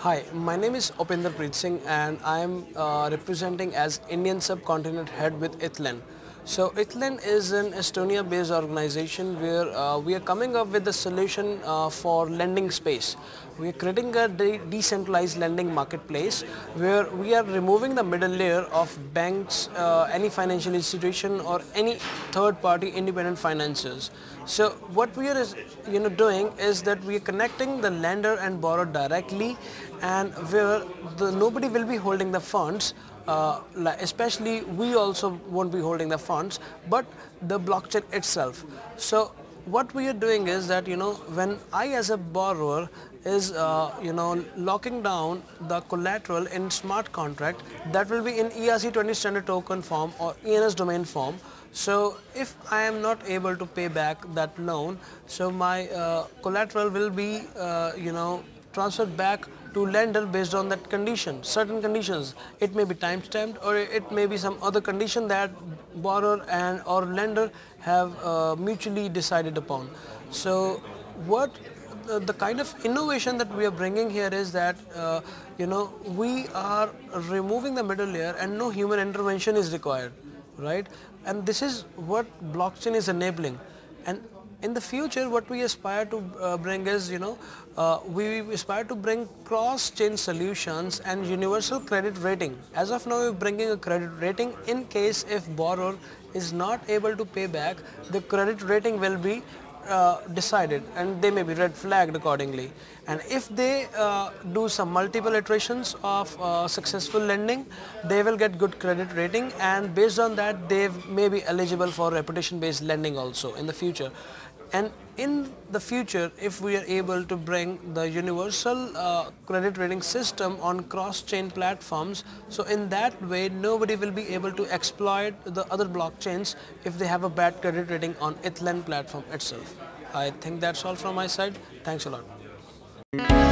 Hi, my name is Opinder Preet Singh and I am uh, representing as Indian subcontinent head with ETHLend. So ETHLend is an Estonia based organization where uh, we are coming up with a solution uh, for lending space. We are creating a de decentralized lending marketplace where we are removing the middle layer of banks, uh, any financial institution or any third party independent financiers. So what we are you know, doing is that we are connecting the lender and borrower directly and where the, nobody will be holding the funds uh, especially we also won't be holding the funds but the blockchain itself. So what we are doing is that you know when I as a borrower is uh, you know locking down the collateral in smart contract that will be in ERC20 standard token form or ENS domain form. So if I am not able to pay back that loan so my uh, collateral will be uh, you know transferred back to lender based on that condition, certain conditions. It may be time stamped or it may be some other condition that borrower and or lender have uh, mutually decided upon. So what the kind of innovation that we are bringing here is that uh, you know we are removing the middle layer and no human intervention is required right and this is what blockchain is enabling and in the future what we aspire to uh, bring is you know uh, we aspire to bring cross-chain solutions and universal credit rating. As of now we're bringing a credit rating in case if borrower is not able to pay back the credit rating will be uh, decided and they may be red flagged accordingly. And if they uh, do some multiple iterations of uh, successful lending they will get good credit rating and based on that they may be eligible for reputation based lending also in the future and in the future, if we are able to bring the universal uh, credit rating system on cross-chain platforms, so in that way, nobody will be able to exploit the other blockchains if they have a bad credit rating on ETHLend platform itself. I think that's all from my side. Thanks a lot.